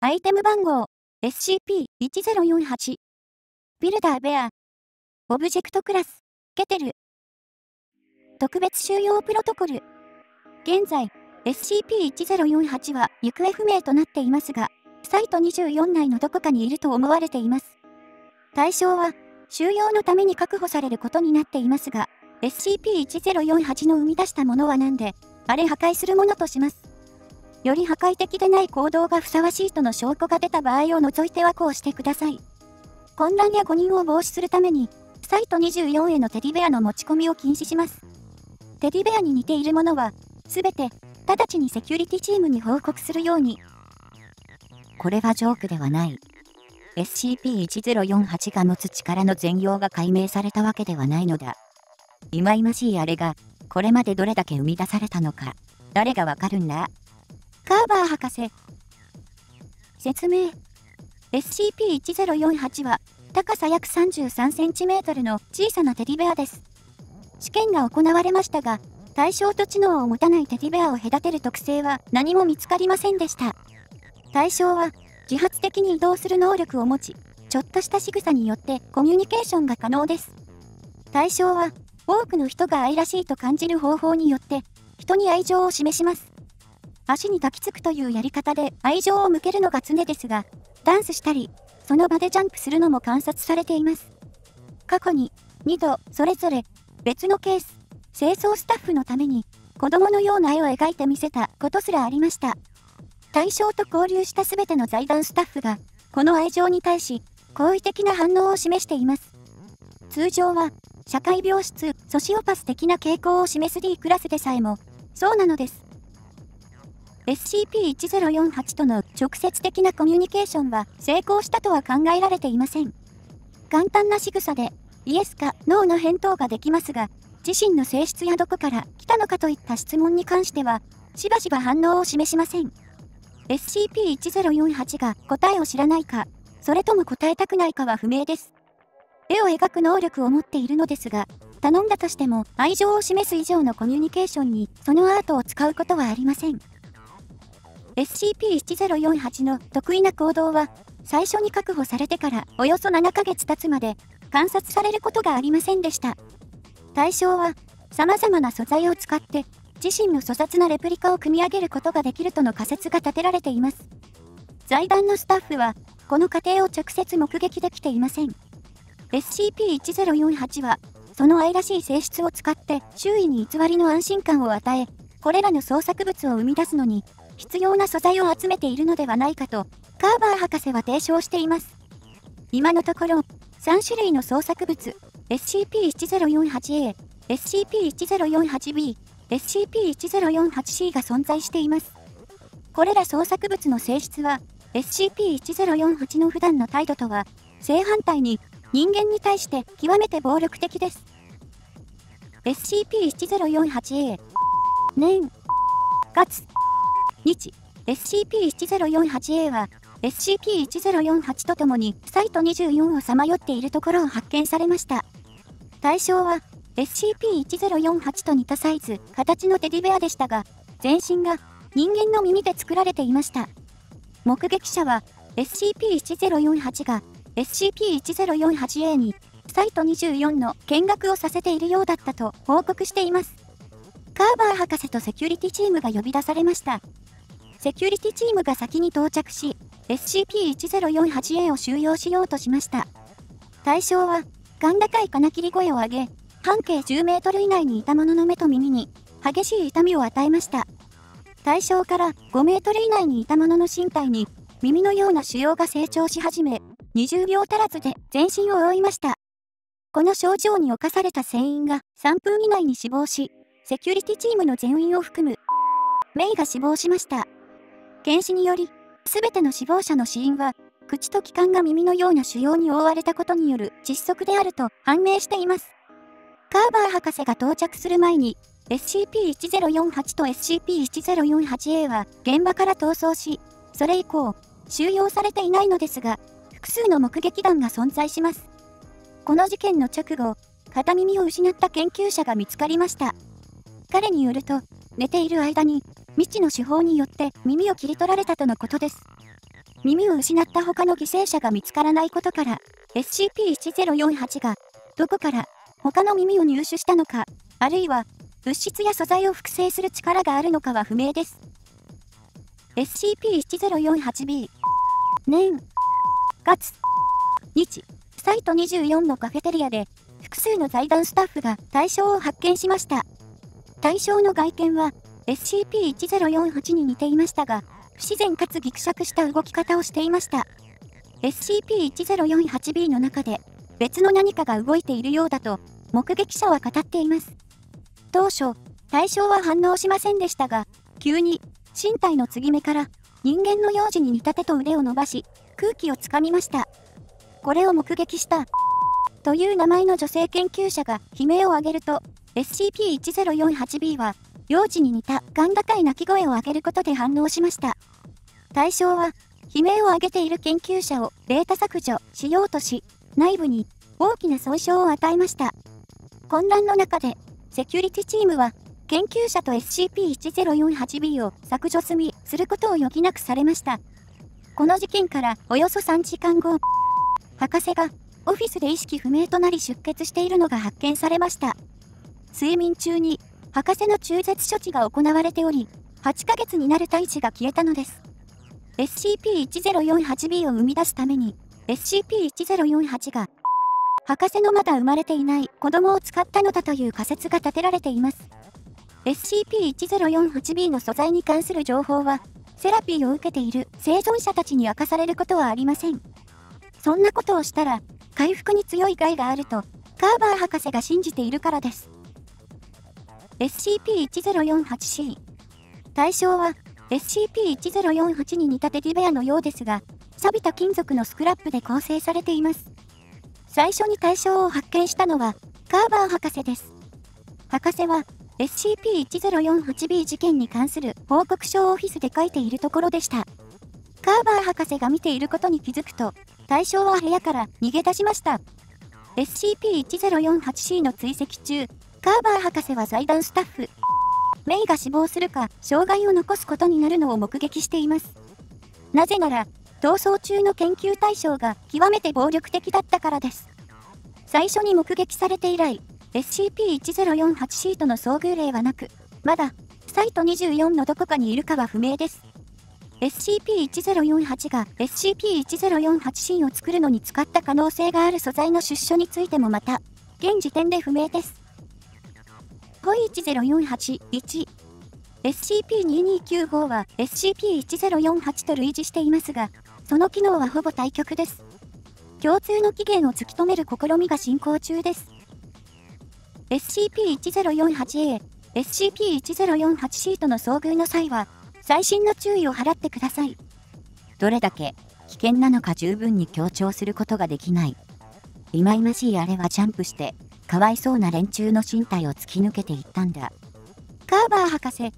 アイテム番号 SCP-1048。ビルダーベア。オブジェクトクラス、ケテル。特別収容プロトコル。現在、SCP-1048 は行方不明となっていますが、サイト24内のどこかにいると思われています。対象は、収容のために確保されることになっていますが、SCP-1048 の生み出したものは何で、あれ破壊するものとします。より破壊的でない行動がふさわしいとの証拠が出た場合を除いてはこうしてください。混乱や誤認を防止するために、サイト24へのテディベアの持ち込みを禁止します。テディベアに似ているものは、すべて、直ちにセキュリティチームに報告するように。これはジョークではない。SCP-1048 が持つ力の全容が解明されたわけではないのだ。忌々しいあれが、これまでどれだけ生み出されたのか、誰がわかるんだ？カーバー博士。説明。SCP-1048 は、高さ約 33cm の小さなテディベアです。試験が行われましたが、対象と知能を持たないテディベアを隔てる特性は何も見つかりませんでした。対象は、自発的に移動する能力を持ち、ちょっとした仕草によってコミュニケーションが可能です。対象は、多くの人が愛らしいと感じる方法によって、人に愛情を示します。足に抱きつくというやり方で愛情を向けるのが常ですが、ダンスしたり、その場でジャンプするのも観察されています。過去に、2度、それぞれ、別のケース、清掃スタッフのために、子供のような絵を描いてみせたことすらありました。対象と交流した全ての財団スタッフが、この愛情に対し、好意的な反応を示しています。通常は、社会病室、ソシオパス的な傾向を示す D クラスでさえも、そうなのです。SCP-1048 との直接的なコミュニケーションは成功したとは考えられていません。簡単な仕草で、イエスかノーの返答ができますが、自身の性質やどこから来たのかといった質問に関しては、しばしば反応を示しません。SCP-1048 が答えを知らないか、それとも答えたくないかは不明です。絵を描く能力を持っているのですが、頼んだとしても愛情を示す以上のコミュニケーションにそのアートを使うことはありません。SCP-1048 の得意な行動は、最初に確保されてからおよそ7ヶ月経つまで観察されることがありませんでした。対象は、様々な素材を使って自身の粗雑なレプリカを組み上げることができるとの仮説が立てられています。財団のスタッフは、この過程を直接目撃できていません。SCP-1048 は、その愛らしい性質を使って周囲に偽りの安心感を与え、これらの創作物を生み出すのに、必要な素材を集めているのではないかと、カーバー博士は提唱しています。今のところ、3種類の創作物、SCP-1048A、SCP-1048B、SCP-1048C が存在しています。これら創作物の性質は、SCP-1048 の普段の態度とは、正反対に人間に対して極めて暴力的です。SCP-1048A 年月日 SCP-1048A は SCP-1048 とともにサイト24をさまよっているところを発見されました。対象は SCP-1048 と似たサイズ、形のテディベアでしたが、全身が人間の耳で作られていました。目撃者は SCP-1048 が SCP-1048A にサイト24の見学をさせているようだったと報告しています。カーバー博士とセキュリティチームが呼び出されました。セキュリティチームが先に到着し、SCP-1048A を収容しようとしました。対象は、甲高い金切り声を上げ、半径10メートル以内にいた者の目と耳に、激しい痛みを与えました。対象から5メートル以内にいた者の身体に、耳のような腫瘍が成長し始め、20秒足らずで全身を覆いました。この症状に侵された船員が3分以内に死亡し、セキュリティチームの全員を含む、メイが死亡しました。検視により、すべての死亡者の死因は、口と気管が耳のような腫瘍に覆われたことによる窒息であると判明しています。カーバー博士が到着する前に、SCP-1048 と SCP-1048A は現場から逃走し、それ以降、収容されていないのですが、複数の目撃談が存在します。この事件の直後、片耳を失った研究者が見つかりました。彼によると、寝ている間に、未知の手法によって耳を切り取られたとのことです。耳を失った他の犠牲者が見つからないことから、SCP-1048 が、どこから他の耳を入手したのか、あるいは、物質や素材を複製する力があるのかは不明です。SCP-1048B 年月日サイト24のカフェテリアで複数の財団スタッフが対象を発見しました。対象の外見は SCP-1048 に似ていましたが、不自然かつギクシャクした動き方をしていました。SCP-1048B の中で別の何かが動いているようだと目撃者は語っています。当初、対象は反応しませんでしたが、急に身体の継ぎ目から人間の幼児に似た手と腕を伸ばし、空気をつかみました。これを目撃した、という名前の女性研究者が悲鳴を上げると、SCP-1048B は、幼児に似た甲高い鳴き声を上げることで反応しました。対象は、悲鳴を上げている研究者をデータ削除しようとし、内部に大きな損傷を与えました。混乱の中で、セキュリティチームは、研究者と SCP-1048B を削除済みすることを余儀なくされました。この事件からおよそ3時間後、博士がオフィスで意識不明となり出血しているのが発見されました。睡眠中に博士の中絶処置が行われており、8ヶ月になる胎児が消えたのです。SCP-1048B を生み出すために、SCP-1048 が博士のまだ生まれていない子供を使ったのだという仮説が立てられています。SCP-1048B の素材に関する情報は、セラピーを受けている生存者たちに明かされることはありません。そんなことをしたら、回復に強い害があると、カーバー博士が信じているからです。SCP-1048C 対象は SCP-1048 に似たテディベアのようですが、錆びた金属のスクラップで構成されています。最初に対象を発見したのは、カーバー博士です。博士は、SCP-1048B 事件に関する報告書をオフィスで書いているところでした。カーバー博士が見ていることに気づくと、対象は部屋から逃げ出しました。SCP-1048C の追跡中、カーバー博士は財団スタッフ、メイが死亡するか、障害を残すことになるのを目撃しています。なぜなら、逃走中の研究対象が極めて暴力的だったからです。最初に目撃されて以来、SCP-1048C との遭遇例はなく、まだ、サイト24のどこかにいるかは不明です。SCP-1048 が SCP-1048C を作るのに使った可能性がある素材の出所についてもまた、現時点で不明です。ホイ10481 SCP-2295 は SCP-1048 と類似していますが、その機能はほぼ対極です。共通の起源を突き止める試みが進行中です。SCP-1048A、SCP-1048C との遭遇の際は、細心の注意を払ってください。どれだけ危険なのか十分に強調することができない。忌々しいあれはジャンプして、かわいそうな連中の身体を突き抜けていったんだ。カーバー博士、